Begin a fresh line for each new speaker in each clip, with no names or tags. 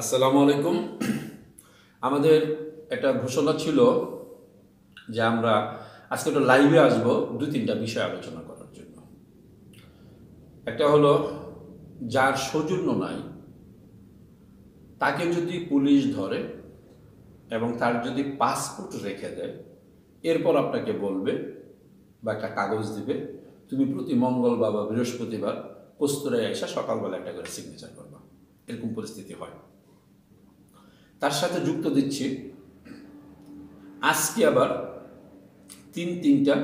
আসসালামু আলাইকুম। আমাদের একটা ঘোষণা ছিল যে আমরা আজকে একটা লাইভে আসব দু তিনটা বিষয় আলোচনা করার জন্য। একটা হলো, যার সৌজন্য নাই, তাকে যদি পুলিশ ধরে এবং তার যদি পাসপোর্ট রেখে দেয়, এরপর আপনাকে বলবে বা একটা কাগজ দিবে, তুমি প্রতি মঙ্গলবার বা বৃহস্পতিবার পোস্তরায় এসে সকালবেলা একটা করে সিগনেচার করবা। এরকম পরিস্থিতি হয়। তার সাথে যুক্ত দিচ্ছি। আজকে আবার তিন তিনটা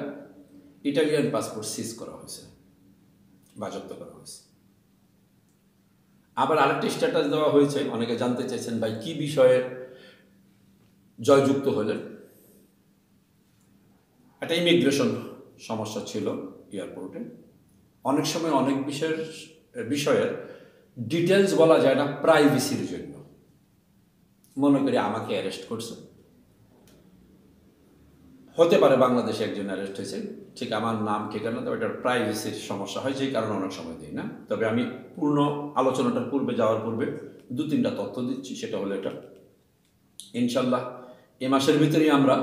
ইটালিয়ান পাসপোর্ট সিজ করা হয়েছে বাজপ্ত করা হয়েছে। আবার আরেকটি স্ট্যাটাস দেওয়া হয়েছে, অনেকে জানতে চাইছেন ভাই কি বিষয়ে জয়যুক্ত হলেন? একটা ইমিগ্রেশন সমস্যা ছিল এয়ারপোর্টে অনেক সময় অনেক বিষয়ের বিষয়ের ডিটেলস বলা যায় না প্রাইভেসির জন্য। মনে করি আমাকে অ্যারেস্ট করছে। হতে পারে বাংলাদেশে একজন অ্যারেস্ট হয়েছে, ঠিক আমার নাম, ঠিকানা তো এটার প্রাইভেসির সমস্যা হয়, যেই কারণে অনেক সময় দিই না। তবে আমি পূর্ণ আলোচনাটার পূর্বে, যাওয়ার পূর্বে দু তিনটা তথ্য দিচ্ছি, সেটা হলো এটা। ইনশাল্লাহ, এ মাসের ভিতরেই আমরা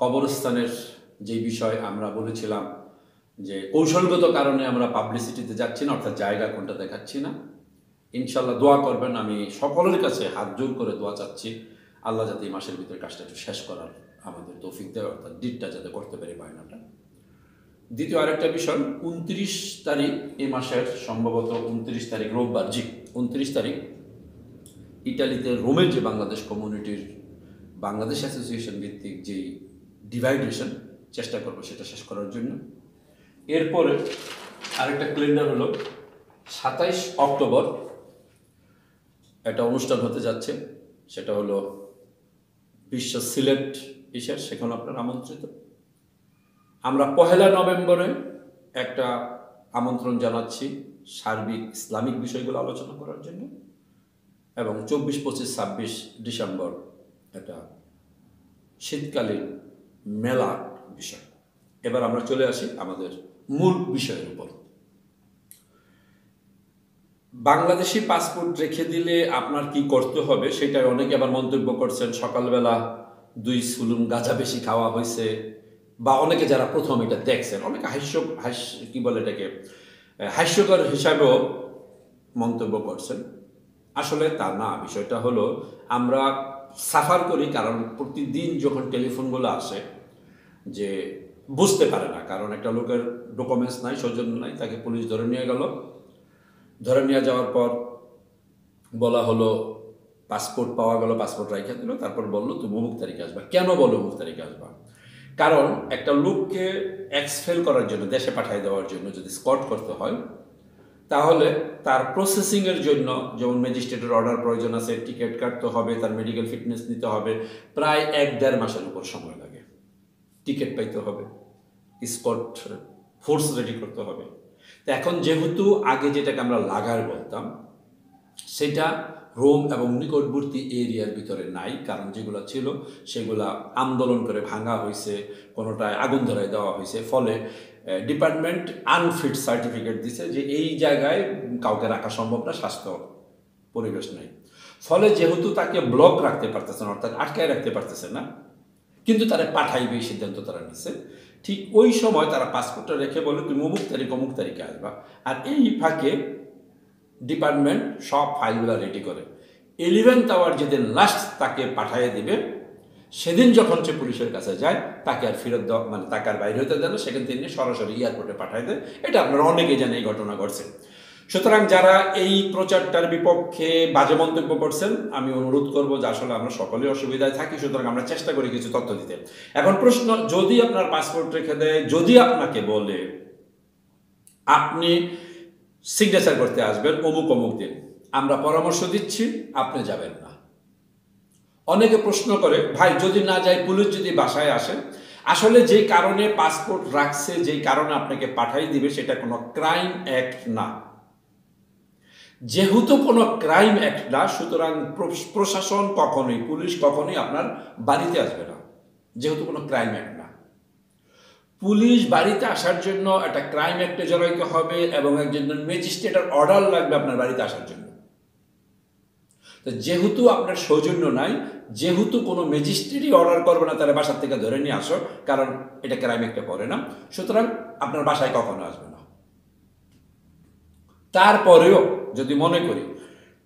কবরস্থানের যে বিষয় আমরা বলেছিলাম, যে কৌশলগত কারণে আমরা পাবলিসিটিতে যাচ্ছি না, অর্থাৎ জায়গা কোনটা দেখাচ্ছি না ইনশাল্লাহ দোয়া করবেন। আমি সকলের কাছে হাত জোর করে দোয়া চাচ্ছি। আল্লাহ যাতে এই মাসের ভিতরে কাজটা একটু শেষ করার আমাদের তৌফিক দেয়, অর্থাৎ ডিটটা যাতে করতে পারি বায়নাটা। দ্বিতীয় আরেকটা বিষয়, উনত্রিশ তারিখ এই মাসের সম্ভবত উনত্রিশ তারিখ রোববার, জি, উনত্রিশ তারিখ ইটালিতে রোমের যে বাংলাদেশ কমিউনিটির বাংলাদেশ অ্যাসোসিয়েশন ভিত্তিক যেই ডিভাইডেশন চেষ্টা করব সেটা শেষ করার জন্য। এরপরে আরেকটা ক্যালেন্ডার হলো সাতাইশ অক্টোবর একটা অনুষ্ঠান হতে যাচ্ছে, সেটা হলো বিশ্ব সিলেট ইসের সেখানে আপনার আমন্ত্রিত। আমরা পহেলা নভেম্বরে একটা আমন্ত্রণ জানাচ্ছি সার্বিক ইসলামিক বিষয়গুলো আলোচনা করার জন্য, এবং চব্বিশ, পঁচিশ, ছাব্বিশ ডিসেম্বর একটা শীতকালীন মেলা বিষয়। এবার আমরা চলে আসি আমাদের মূল বিষয়ের উপর। বাংলাদেশি পাসপোর্ট রেখে দিলে আপনার কি করতে হবে? সেটা অনেকে আবার মন্তব্য করছেন, সকালবেলা দুই সুলুম গাঁজা বেশি খাওয়া হয়েছে। বা অনেকে যারা প্রথম এটা দেখছেন, অনেকে হাস্য হাস্য, কি বলে এটাকে? হাস্যকর হিসাবেও মন্তব্য করছেন। আসলে তা না, বিষয়টা হলো আমরা সাফার করি, কারণ প্রতিদিন যখন টেলিফোনগুলো আসে, যে বুঝতে পারে না, কারণ একটা লোকের ডকুমেন্টস নাই, সৌজন্য নাই, তাকে পুলিশ ধরে নিয়ে গেল। ধরে নিয়ে যাওয়ার পর বলা হলো, পাসপোর্ট পাওয়া গেল, পাসপোর্ট রাইখা দিল। তারপর বলল, তুমি অমুক তারিখে আসবা। কেন বলো অমুক তারিখে আসবা? কারণ একটা লোককে এক্সফেল করার জন্য, দেশে পাঠিয়ে দেওয়ার জন্য যদি স্কট করতে হয়, তাহলে তার প্রসেসিংয়ের জন্য যেমন ম্যাজিস্ট্রেটের অর্ডার প্রয়োজন আছে টিকিট কাটতে হবে, তার মেডিকেল ফিটনেস নিতে হবে, প্রায় এক দেড় মাসের উপর সময় লাগে। টিকিট পাইতে হবে স্কট ফোর্স রেডি করতে হবে। এখন যেহেতু আগে যেটাকে আমরা লাগার বলতাম, সেটা রোম এবং নিকটবর্তী এরিয়ার ভিতরে নাই, কারণ যেগুলো ছিল সেগুলা আন্দোলন করে ভাঙা হয়েছে কোনোটায় আগুন ধরায় দেওয়া হয়েছে ফলে ডিপার্টমেন্ট আনফিট সার্টিফিকেট দিছে যে এই জায়গায় কাউকে রাখা সম্ভব না, স্বাস্থ্য পরিবেশ নেই। ফলে যেহেতু তাকে ব্লক রাখতে পারতেছে না, অর্থাৎ আটকায় রাখতে পারতেছে না, কিন্তু তারা পাঠাইবে এই সিদ্ধান্ত তারা নিচ্ছে ঠিক ওই সময় তারা পাসপোর্টটা রেখে বলে তুমি অমুক তারিখ অমুক তারিখে আসবা। আর এই ফাঁকে ডিপার্টমেন্ট সব ফাইলগুলো রেডি করে। ইলেভেন্থ আওয়ার যেদিন লাস্ট তাকে পাঠিয়ে দিবে, সেদিন যখন সে পুলিশের কাছে যায়, তাকে আর ফেরত দেওয়া মানে তাকে আর বাইরে হতে দেয় না, সেখান থেকে সরাসরি এয়ারপোর্টে পাঠিয়ে দেয়। এটা আপনারা অনেকে জানে এই ঘটনা ঘটছে। সুতরাং যারা এই প্রচারটার বিপক্ষে বাজে মন্তব্য করছেন, আমি অনুরোধ করব যে আসলে আমরা সকলে অসুবিধায় থাকি, সুতরাং আমরা চেষ্টা করি কিছু তথ্য দিতে। এখন প্রশ্ন, যদি আপনার পাসপোর্ট রেখে দেয়, যদি আপনাকে বলে আপনি সিগনেচার করতে আসবেন অমুক অমুক দিন, আমরা পরামর্শ দিচ্ছি, আপনি যাবেন না। অনেকে প্রশ্ন করে, ভাই, যদি না যায়, পুলিশ যদি বাসায় আসে? আসলে যে কারণে পাসপোর্ট রাখছে যেই কারণে আপনাকে পাঠাই দিবে, সেটা কোনো ক্রাইম অ্যাক্ট না। যেহেতু কোনো ক্রাইম অ্যাক্ট না, সুতরাং প্রশাসন কখনোই, পুলিশ কখনোই আপনার বাড়িতে আসবে না, যেহেতু কোনো ক্রাইম অ্যাক্ট না। পুলিশ বাড়িতে আসার জন্য একটা ক্রাইম অ্যাক্টে জড়াইতে হবে এবং একজন ম্যাজিস্ট্রেটের অর্ডার লাগবে আপনার বাড়িতে আসার জন্য। তো যেহেতু আপনার সৌজন্য নাই, যেহেতু কোনো ম্যাজিস্ট্রেটই অর্ডার করবে না তারা বাসার থেকে ধরে নিয়ে আসো, কারণ এটা ক্রাইম একটা করে না। সুতরাং আপনার বাসায় কখনো আসবে না। তারপরেও যদি মনে করি,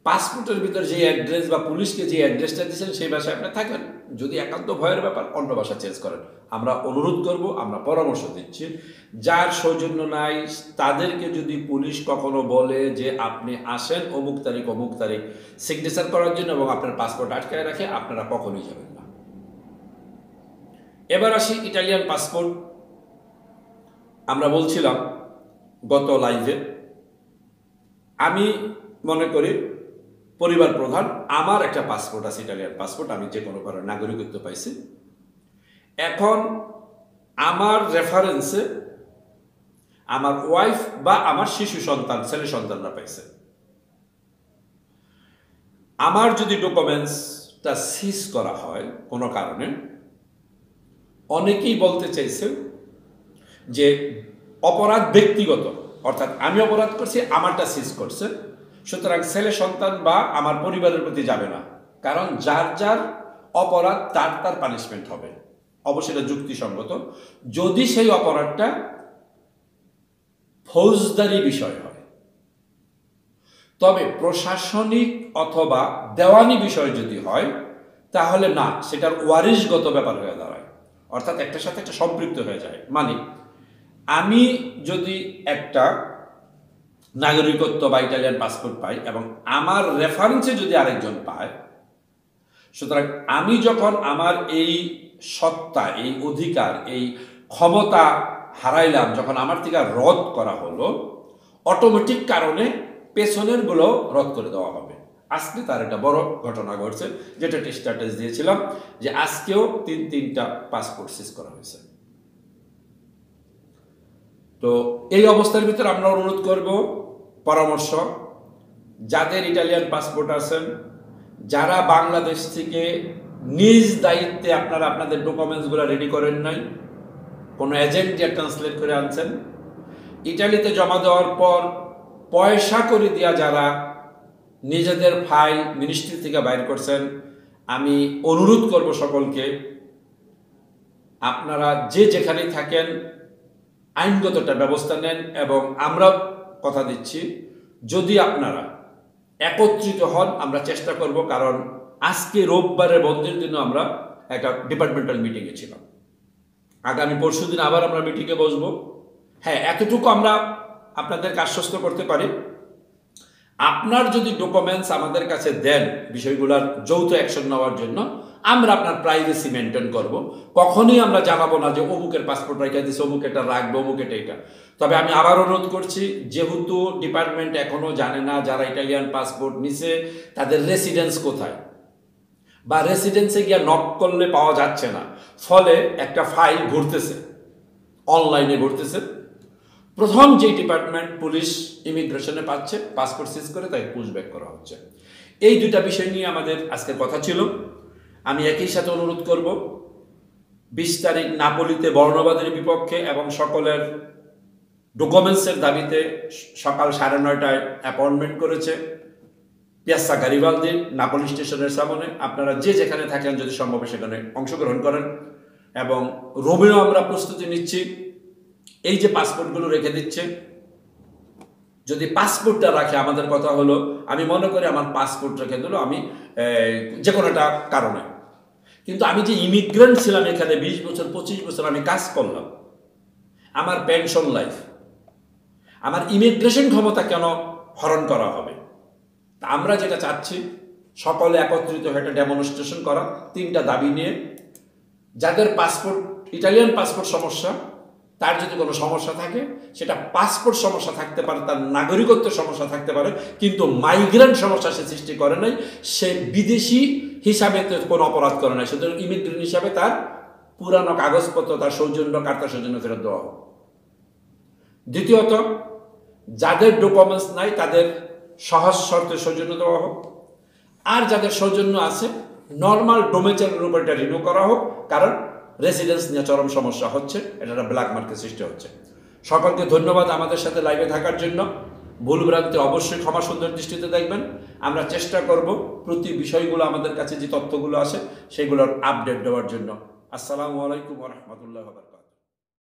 পাসপোর্টের ভিতরে যে অ্যাড্রেস বা পুলিশকে যে অ্যাড্রেসটা দিয়েছেন সেই ভাষায় আপনি থাকেন। যদি একান্ত ভয়ের ব্যাপার, অন্য ভাষা চেঞ্জ করেন। আমরা অনুরোধ করব, আমরা পরামর্শ দিচ্ছি। যার সৌজন্য নাই, তাদেরকে যদি পুলিশ কখনো বলে যে আপনি আসেন অমুক তারিখ অমুক তারিখ সিগনেচার করার জন্য এবং আপনার পাসপোর্ট আটকায় রাখে, আপনারা কখনোই যাবেন না। এবার আসি ইটালিয়ান পাসপোর্ট আমরা বলছিলাম গত লাইভে আমি মনে করি পরিবার প্রধান, আমার একটা পাসপোর্ট আছে ইটালিয়ান পাসপোর্ট আমি যে কোনো কারণে নাগরিকত্ব পাইছি। এখন আমার রেফারেন্সে আমার ওয়াইফ বা আমার শিশু সন্তান, ছেলে সন্তানরা পাইছে। আমার যদি ডকুমেন্টসটা সিজ করা হয় কোনো কারণে, অনেকেই বলতে চাইছে যে অপরাধ ব্যক্তিগত। অর্থাৎ আমি অপরাধ করছি, আমারটা সিজ করছে। সুতরাং ছেলে সন্তান বা আমার পরিবারের প্রতি যাবে না। কারণ যার যার অপরাধ, তার তার পানিশমেন্ট হবে। অবশ্যই এটা যুক্তিসঙ্গত। যদি সেই অপরাধটা ফৌজদারি বিষয় হয়, তবে প্রশাসনিক অথবা দেওয়ানি বিষয় যদি হয়, তাহলে না, সেটার ওয়ারিশগত ব্যাপার হয়ে দাঁড়ায়। অর্থাৎ একটার সাথে একটা সম্পৃক্ত হয়ে যায়। মানে আমি যদি একটা নাগরিকত্ব বা ইটালিয়ান পাসপোর্ট পাই এবং আমার রেফারেন্সে যদি আরেকজন পায়, সুতরাং আমি যখন আমার এই সত্তা, এই অধিকার, এই ক্ষমতা হারাইলাম, যখন আমার থেকে রদ করা হলো অটোমেটিক কারণে পেছনেরগুলো রদ করে দেওয়া হবে। আজকে তার একটা বড় ঘটনা ঘটছে, যেটা স্ট্যাটাস দিয়েছিলাম, যে আজকেও তিন তিনটা পাসপোর্ট সিজ করা হয়েছে। তো এই অবস্থার ভিতরে আমরা অনুরোধ করব পরামর্শ, যাদের ইটালিয়ান পাসপোর্ট আছেন, যারা বাংলাদেশ থেকে নিজ দায়িত্বে আপনারা আপনাদের ডকুমেন্টসগুলো রেডি করেন নাই, কোনো এজেন্ট দিয়ে ট্রান্সলেট করে আনছেন, ইটালিতে জমা দেওয়ার পর পয়সা করে দেওয়া যারা নিজেদের ফাইল মিনিস্ট্রি থেকে বাইর করছেন, আমি অনুরোধ করব সকলকে, আপনারা যে যেখানেই থাকেন আইনগতটা ব্যবস্থা নেন এবং আমরা কথা দিচ্ছি, যদি আপনারা একত্রিত হন, আমরা চেষ্টা করব, কারণ আজকে রোববারের বন্ধের দিনও আমরা একটা ডিপার্টমেন্টাল মিটিংয়ে ছিলাম। আগামী পরশু দিন আবার আমরা মিটিংয়ে বসবো। হ্যাঁ এতটুকু আমরা আপনাদেরকে আশ্বস্ত করতে পারি। আপনার যদি ডকুমেন্টস আমাদের কাছে দেন, বিষয়গুলোর যৌথ অ্যাকশন নেওয়ার জন্য, আমরা আপনার প্রাইভেসি মেনটেন করব। কখনই আমরা জানাব না যে অমুকের পাসপোর্ট রেখে দিচ্ছে অমুক এটা রাখব অমুক এটা এটা। তবে আমি আবার অনুরোধ করছি, যেহেতু ডিপার্টমেন্ট এখনও জানে না যারা ইটালিয়ান পাসপোর্ট নিছে, তাদের রেসিডেন্স কোথায়? বা রেসিডেন্সে গিয়ে নক করলে পাওয়া যাচ্ছে না। ফলে একটা ফাইল ঘুরতেছে অনলাইনে ঘুরতেছে। প্রথম যে ডিপার্টমেন্ট পুলিশ ইমিগ্রেশনে পাচ্ছে পাসপোর্ট সিজ করে তাকে পুশব্যাক করা হচ্ছে। এই দুইটা বিষয় নিয়ে আমাদের আজকের কথা ছিল। আমি একই সাথে অনুরোধ করব, বিশ তারিখ নাপলিতে বর্ণবাদের বিপক্ষে এবং সকলের ডকুমেন্টসের দাবিতে সকাল সাড়ে নয়টায় অ্যাপয়েন্টমেন্ট করেছে পিয়াসা গারিবালদির নাপলি স্টেশনের সামনে। আপনারা যে যেখানে থাকেন, যদি সম্ভব সেখানে অংশগ্রহণ করেন। এবং রোমেও আমরা প্রস্তুতি নিচ্ছি। এই যে পাসপোর্টগুলো রেখে দিচ্ছে। যদি পাসপোর্টটা রাখে, আমাদের কথা হলো, আমি মনে করি আমার পাসপোর্ট রেখে দিল আমি যে কোনো একটা কারণে। কিন্তু আমি যে ইমিগ্রেন্ট ছিলাম এখানে বিশ বছর, পঁচিশ বছর, আমি কাজ করলাম। আমার পেনশন লাইফ আমার ইমিগ্রেশন ক্ষমতা কেন হরণ করা হবে? তা আমরা যেটা চাচ্ছি, সকলে একত্রিত হয়ে একটা ডেমনস্ট্রেশন করা, তিনটা দাবি নিয়ে। যাদের পাসপোর্ট ইটালিয়ান পাসপোর্ট সমস্যা তার যদি কোনো সমস্যা থাকে, সেটা পাসপোর্ট সমস্যা থাকতে পারে, তার নাগরিকত্বের সমস্যা থাকতে পারে, কিন্তু মাইগ্রেন্ট সমস্যা সে সৃষ্টি করে নাই, সে বিদেশি হিসাবে কোনো অপরাধ করে নাই। সুতরাং ইমিগ্রেন্ট হিসাবে তার পুরানো কাগজপত্র, তার সৌজন্য কার্তা সৌজন্য ফেরত দেওয়া হোক। দ্বিতীয়ত, যাদের ডকুমেন্টস নাই, তাদের সহজ শর্তে সৌজন্য দেওয়া হোক। আর যাদের সৌজন্য আছে নর্মাল ডোমেচারের উপর এটা রিনিউ করা হোক, কারণ রেসিডেন্স নিয়ে চরম সমস্যা হচ্ছে এটা একটা ব্ল্যাক মার্কেট সৃষ্টি হচ্ছে। সকলকে ধন্যবাদ আমাদের সাথে লাইভে থাকার জন্য। ভুলভ্রান্তি অবশ্যই ক্ষমা সুন্দর দৃষ্টিতে দেখবেন। আমরা চেষ্টা করব প্রতি বিষয়গুলো আমাদের কাছে যে তথ্যগুলো আসে সেগুলোর আপডেট দেওয়ার জন্য। আসসালামু আলাইকুম রহমতুল্লাহ